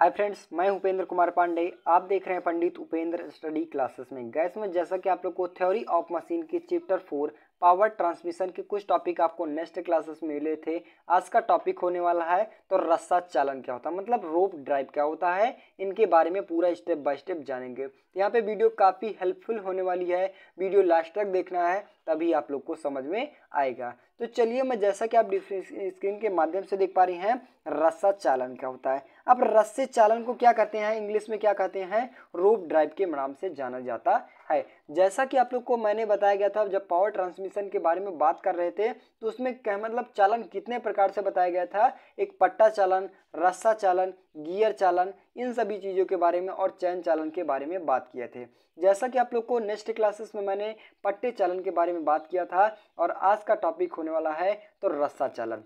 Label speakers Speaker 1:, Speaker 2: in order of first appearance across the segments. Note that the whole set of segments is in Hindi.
Speaker 1: हाय फ्रेंड्स मैं उपेंद्र कुमार पांडे। आप देख रहे हैं पंडित उपेंद्र स्टडी क्लासेस में। गैस में जैसा कि आप लोग को थ्योरी ऑफ़ मशीन के चैप्टर फोर पावर ट्रांसमिशन के कुछ टॉपिक आपको नेक्स्ट क्लासेस में मिले थे। आज का टॉपिक होने वाला है तो रस्सा चालन क्या होता है? मतलब रोप ड्राइव क्या होता है? इनके बारे में पूरा स्टेप बाय स्टेप जानेंगे। यहाँ पे वीडियो काफ़ी हेल्पफुल होने वाली है। वीडियो लास्ट तक देखना है, तभी आप लोग को समझ में आएगा। तो चलिए, मैं जैसा कि आप स्क्रीन के माध्यम से देख पा रही हैं, रस्सा चालन क्या होता है? अब रस्से चालन को क्या कहते हैं, इंग्लिश में क्या कहते हैं, रोप ड्राइव के नाम से जाना जाता है। जैसा कि आप लोग को मैंने बताया गया था, जब पावर ट्रांसमिशन के बारे में बात कर रहे थे तो उसमें कह मतलब चालन कितने प्रकार से बताया गया था? एक पट्टा चालन, रस्सा चालन, गियर चालन, इन सभी चीज़ों के बारे में और चैन चालन के बारे में बात किए थे। जैसा कि आप लोग को नेक्स्ट क्लासेस में मैंने पट्टे चालन के बारे में बात किया था, और आज का टॉपिक होने वाला है तो रस्सा चालन।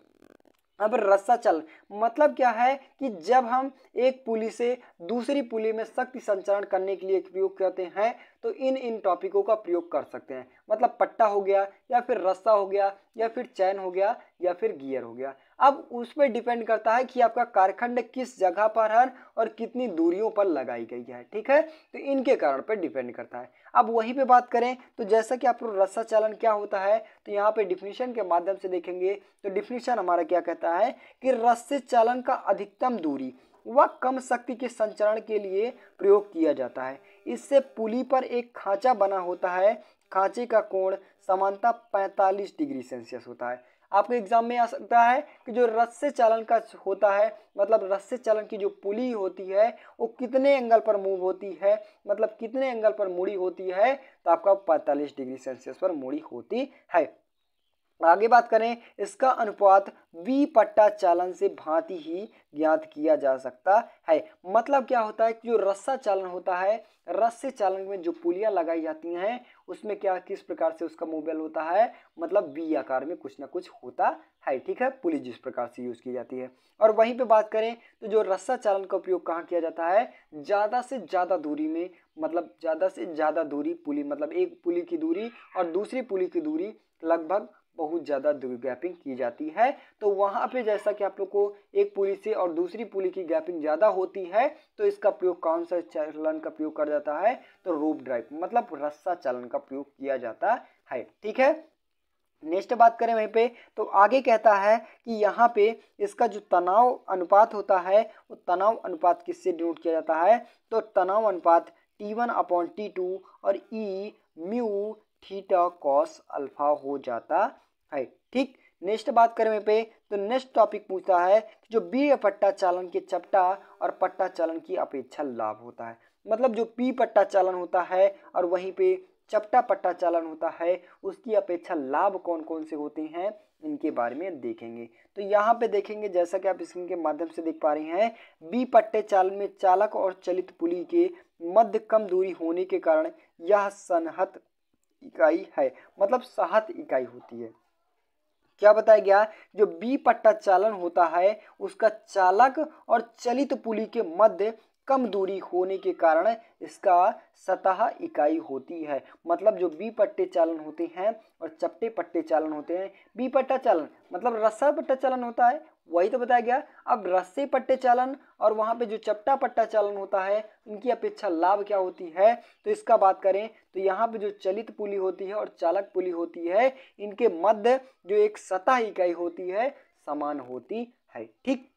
Speaker 1: अब रस्सा चल। मतलब क्या है कि जब हम एक पुली से दूसरी पुली में शक्ति संचरण करने के लिए प्रयोग करते हैं तो इन इन टॉपिकों का प्रयोग कर सकते हैं। मतलब पट्टा हो गया, या फिर रस्सा हो गया, या फिर चैन हो गया, या फिर गियर हो गया। अब उस पर डिपेंड करता है कि आपका कारखंड किस जगह पर है और कितनी दूरियों पर लगाई गई है, ठीक है? तो इनके कारण पर डिपेंड करता है। अब वहीं पे बात करें तो जैसा कि आप लोग रस्सा चालन क्या होता है तो यहाँ पे डिफिनीशन के माध्यम से देखेंगे तो डिफिनीशन हमारा क्या कहता है कि रस्से चालन का अधिकतम दूरी व कम शक्ति के संचरण के लिए प्रयोग किया जाता है। इससे पुली पर एक खांचा बना होता है, खांचे का कोण समानता 45 डिग्री सेल्सियस होता है। आपके एग्ज़ाम में आ सकता है कि जो रस्से चालन का होता है मतलब रस्से चालन की जो पुली होती है, वो कितने एंगल पर मूव होती है मतलब कितने एंगल पर मुड़ी होती है तो आपका 45 डिग्री सेल्सियस पर मुड़ी होती है। आगे बात करें, इसका अनुपात वी पट्टा चालन से भांति ही ज्ञात किया जा सकता है। मतलब क्या होता है कि जो रस्सा चालन होता है रस्से चालन में जो पुलियाँ लगाई जाती हैं, उसमें क्या, किस प्रकार से उसका मोबाइल होता है? मतलब वी आकार में कुछ ना कुछ होता है, ठीक है? पुली जिस प्रकार से यूज़ की जाती है। और वहीं पे बात करें तो जो रस्सा चालन का उपयोग कहाँ किया जाता है? ज़्यादा से ज़्यादा दूरी में मतलब ज़्यादा से ज़्यादा दूरी पुली मतलब एक पुली की दूरी और दूसरी पुली की दूरी लगभग बहुत ज़्यादा गैपिंग की जाती है। तो वहाँ पे जैसा कि आप लोग को एक पुली से और दूसरी पुली की गैपिंग ज़्यादा होती है तो इसका प्रयोग कौन सा चलन का प्रयोग कर जाता है? तो रोप ड्राइव मतलब रस्सा चलन का प्रयोग किया जाता है। ठीक है? नेक्स्ट बात करें वहीं पे तो आगे कहता है कि यहाँ पे इसका जो तनाव अनुपात होता है, वो तनाव अनुपात किससे डिनोट किया जाता है? तो तनाव अनुपात T one upon T two और e mu theta cos alpha हो जाता है। ठीक नेक्स्ट बात करें पे तो नेक्स्ट टॉपिक पूछता है कि जो बी पट्टा चालन के चपटा और पट्टा चालन की अपेक्षा लाभ होता है। मतलब जो पी पट्टा चालन होता है और वहीं पे चपटा पट्टा चालन होता है, उसकी अपेक्षा लाभ कौन कौन से होते हैं, इनके बारे में देखेंगे। तो यहाँ पे देखेंगे, जैसा कि आप स्क्रीन के माध्यम से देख पा रहे हैं बी पट्टे चालन में चालक और चलित पुली के मध्य कम दूरी होने के कारण यह सनहत इकाई है मतलब सहत इकाई होती है। क्या बताया गया? जो बी पट्टा चालन होता है, उसका चालक और चलित पुली के मध्य कम दूरी होने के कारण इसका सतह इकाई होती है। मतलब जो बी पट्टे चालन होते हैं और चपटे पट्टे चालन होते हैं। बी पट्टा चालन मतलब रस्सा पट्टा चालन होता है वही तो बताया गया। अब रस्से पट्टे चालन और वहाँ पे जो चपटा पट्टा चालन होता है, उनकी अपेक्षा लाभ क्या होती है? तो इसका बात करें तो यहाँ पे जो चलित पुली होती है और चालक पुली होती है, इनके मध्य जो एक सतह इकाई होती है, समान होती है। ठीक?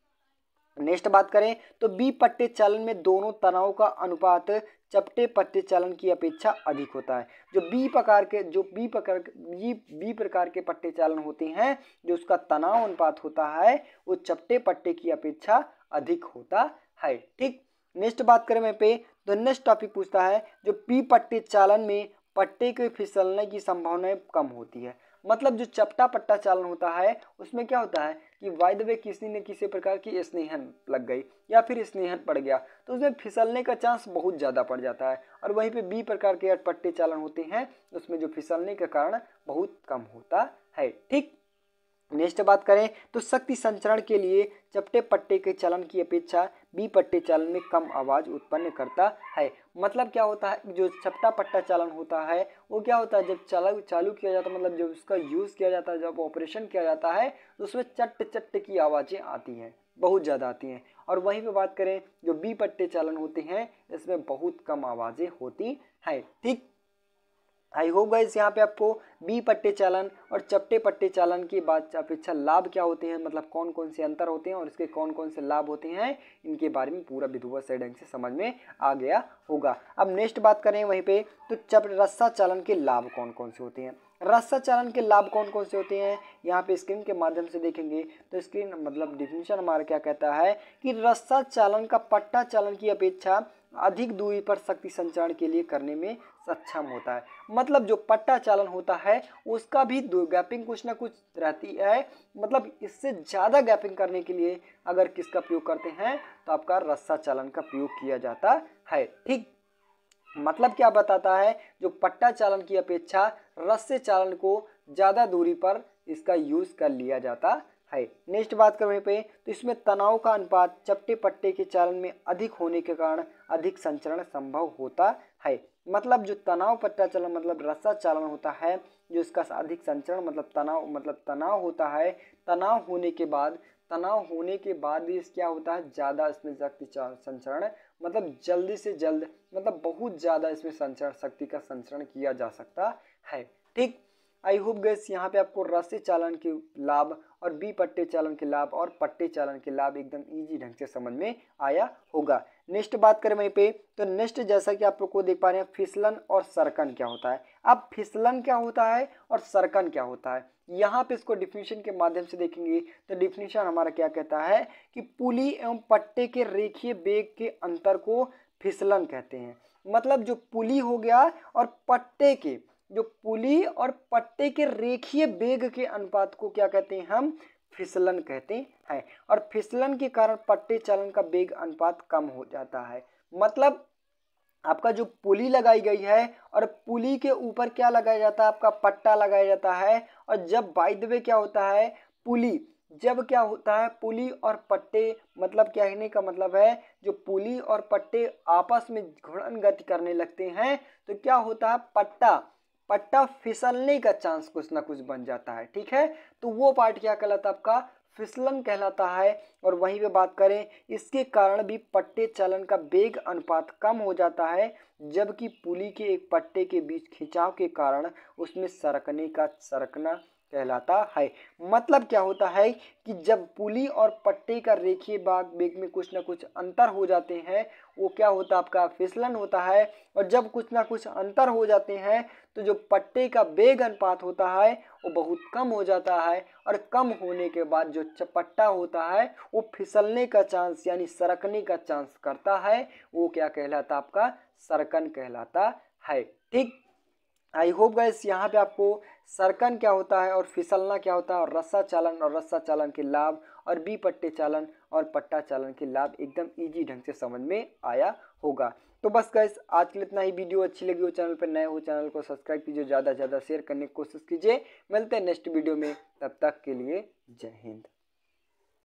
Speaker 1: नेक्स्ट बात करें तो बी पट्टे चालन में दोनों तनाव का अनुपात चपटे पट्टे चालन की अपेक्षा अधिक होता है। जो बी प्रकार के, जो बी प्रकार बी बी प्रकार के पट्टे चालन होते हैं, जो उसका तनाव अनुपात होता है, वो चपटे पट्टे की अपेक्षा अधिक होता है। ठीक? नेक्स्ट बात करें मैं पे तो नेक्स्ट टॉपिक पूछता है, जो पी पट्टे चालन में पट्टे के फिसलने की संभावना कम होती है। मतलब जो चपटा पट्टा चालन होता है, उसमें क्या होता है? कि वाई वे किसी ने किसी प्रकार की स्नेहन लग गई या फिर स्नेहन पड़ गया तो उसमें फिसलने का चांस बहुत ज़्यादा पड़ जाता है। और वहीं पे बी प्रकार के अटपट्टे चालन होते हैं, उसमें जो फिसलने का कारण बहुत कम होता है। ठीक? नेक्स्ट बात करें तो शक्ति संचरण के लिए चपटे पट्टे के चलन की अपेक्षा बी पट्टे चलन में कम आवाज़ उत्पन्न करता है। मतलब क्या होता है? जो चपटा पट्टा चालन होता है, वो क्या होता है? जब चालू चालू किया जाता है मतलब जब उसका यूज़ किया जाता है, जब ऑपरेशन किया जाता है तो उसमें चट्ट चट्ट की आवाज़ें आती हैं, बहुत ज़्यादा आती हैं। और वहीं पे बात करें, जो बी पट्टे चालन होते हैं, इसमें बहुत कम आवाज़ें होती हैं। ठीक? आई होप गाइस यहाँ पे आपको बी पट्टे चालन और चपटे पट्टे चालन की बात, अपेक्षा लाभ क्या होते हैं मतलब कौन कौन से अंतर होते हैं और इसके कौन कौन से लाभ होते हैं, इनके बारे में पूरा विधुवत से ढंग से समझ में आ गया होगा। अब नेक्स्ट बात करें वहीं पे तो चप रस्सा चालन के लाभ कौन कौन से होते हैं? रस्सा चालन के लाभ कौन कौन से होते हैं? यहाँ पे स्क्रीन के माध्यम से देखेंगे तो स्क्रीन मतलब डिफिनेशन हमारा क्या कहता है कि रस्सा चालन का पट्टा चालन की अपेक्षा अधिक दूरी पर शक्ति संचरण के लिए करने में सक्षम होता है। मतलब जो पट्टा चालन होता है, उसका भी गैपिंग कुछ ना कुछ रहती है। मतलब इससे ज़्यादा गैपिंग करने के लिए अगर किसका प्रयोग करते हैं तो आपका रस्सा चालन का प्रयोग किया जाता है। ठीक? मतलब क्या बताता है? जो पट्टा चालन की अपेक्षा रस्से चालन को ज़्यादा दूरी पर इसका यूज़ कर लिया जाता है। नेक्स्ट बात करें पे तो इसमें तनाव का अनुपात चपटे पट्टे के चालन में अधिक होने के कारण अधिक संचरण संभव होता है। मतलब जो तनाव पट्टा चलन मतलब रस्सा चालन होता है, जो इसका अधिक संचरण मतलब तनाव मतलब तनाव होता है, तनाव होने के बाद, तनाव होने के बाद भी क्या होता है? ज़्यादा इसमें शक्ति संचरण मतलब जल्दी से जल्द मतलब बहुत ज़्यादा इसमें संचरण, शक्ति का संचरण किया जा सकता है। ठीक आई होप गैस यहाँ पे आपको रस्सी चालन के लाभ और बी पट्टे चालन के लाभ और पट्टे चालन के लाभ एकदम इजी ढंग से समझ में आया होगा। नेक्स्ट बात करें वहीं पे तो नेक्स्ट जैसा कि आप लोग को देख पा रहे हैं, फिसलन और सरकन क्या होता है? अब फिसलन क्या होता है और सरकन क्या होता है? यहाँ पे इसको डिफिनीशन के माध्यम से देखेंगे तो डिफिनीशन हमारा क्या कहता है कि पुली एवं पट्टे के रेखीय बेग के अंतर को फिसलन कहते हैं। मतलब जो पुली हो गया और पट्टे के जो पुली और पट्टे के रेखीय बेग के अनुपात को क्या कहते हैं हम? फिसलन कहते हैं। और फिसलन के कारण पट्टे चलन का बेग अनुपात कम हो जाता है। मतलब आपका जो पुली लगाई गई है और पुली के ऊपर क्या लगाया जाता है? आपका पट्टा लगाया जाता है। और जब बाइदवे क्या होता है? पुली। जब क्या होता है? पुली और पट्टे मतलब कहने का मतलब है? जो पुली और पट्टे आपस में घुड़न गति करने लगते हैं तो क्या होता है? पट्टा। पट्टा फिसलने का चांस कुछ ना कुछ बन जाता है, ठीक है? तो वो पार्ट क्या कहलाता है आपका? फिसलन कहलाता है, और वहीं पे बात करें, इसके कारण भी पट्टे चलन का वेग अनुपात कम हो जाता है, जबकि पुली के एक पट्टे के बीच खिंचाव के कारण उसमें सरकने का, सरकना कहलाता है। मतलब क्या होता है कि जब पुली और पट्टे का रेखीय बाग बेग में कुछ ना कुछ अंतर हो जाते हैं, वो क्या होता है? आपका फिसलन होता है और जब कुछ ना कुछ अंतर हो जाते हैं तो जो पट्टे का बेग अनुपात होता है, वो बहुत कम हो जाता है और कम होने के बाद जो चपट्टा होता है, वो फिसलने का चांस यानी सरकने का चांस करता है, वो क्या कहलाता आपका सरकन कहलाता है। ठीक? आई होप गैस यहाँ पे आपको सरकन क्या होता है और फिसलना क्या होता है? और रस्सा चालन और रस्सा चालन के लाभ और बी पट्टे चालन और पट्टा चालन के लाभ एकदम इजी ढंग से समझ में आया होगा। तो बस गैस आज के लिए इतना ही। वीडियो अच्छी लगी हो, चैनल पर नए हो, चैनल को सब्सक्राइब कीजिए, ज़्यादा से ज़्यादा शेयर करने की कोशिश कीजिए। मिलते हैं नेक्स्ट वीडियो में। तब तक के लिए जय हिंद।